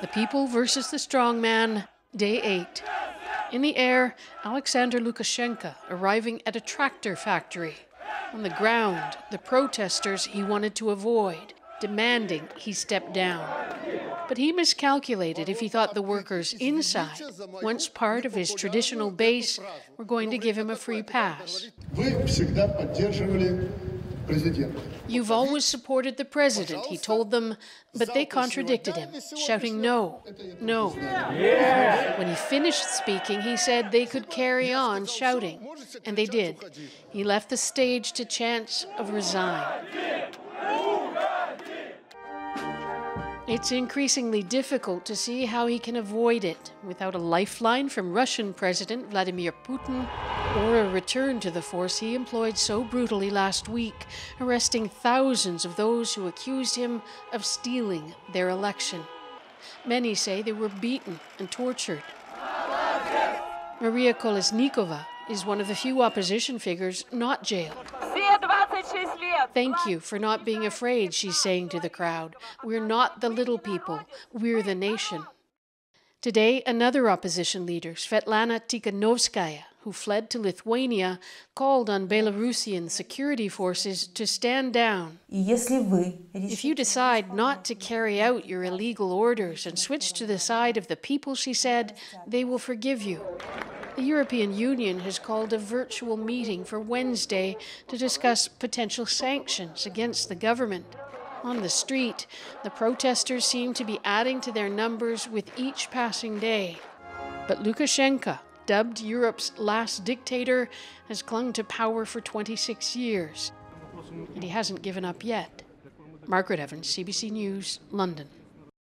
The people versus the strongman, day eight. In the air, Alexander Lukashenko arriving at a tractor factory. On the ground, the protesters he wanted to avoid, demanding he step down. But he miscalculated if he thought the workers inside, once part of his traditional base, were going to give him a free pass. You've always supported the president, he told them, but they contradicted him, shouting no, no. When he finished speaking, he said they could carry on shouting, and they did. He left the stage to chants of resign. It's increasingly difficult to see how he can avoid it without a lifeline from Russian President Vladimir Putin or a return to the force he employed so brutally last week, arresting thousands of those who accused him of stealing their election. Many say they were beaten and tortured. Maria Kolesnikova is one of the few opposition figures not jailed. Thank you for not being afraid, she's saying to the crowd. We're not the little people, we're the nation. Today, another opposition leader, Svetlana Tikhanouskaya, who fled to Lithuania, called on Belarusian security forces to stand down. If you decide not to carry out your illegal orders and switch to the side of the people, she said, they will forgive you. The European Union has called a virtual meeting for Wednesday to discuss potential sanctions against the government. On the street, the protesters seem to be adding to their numbers with each passing day. But Lukashenko, dubbed Europe's last dictator, has clung to power for 26 years. And he hasn't given up yet. Margaret Evans, CBC News, London.